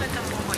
Wetter.